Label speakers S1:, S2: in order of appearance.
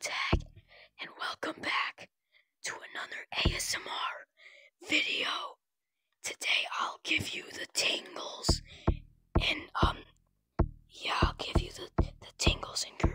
S1: Tag, and welcome back to another ASMR video. Today I'll give you the tingles, and um, yeah, I'll give you the the tingles and.